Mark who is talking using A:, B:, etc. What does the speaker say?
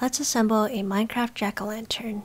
A: Let's assemble a Minecraft jack-o'-lantern.